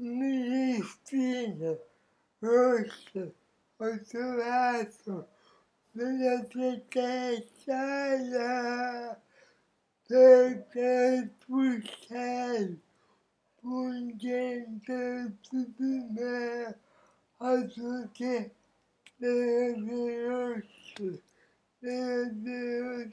minha espinha, roxa, outro lado, minha secretária, tentei puxar por dentro do meu açúcar nervoso, meu Deus,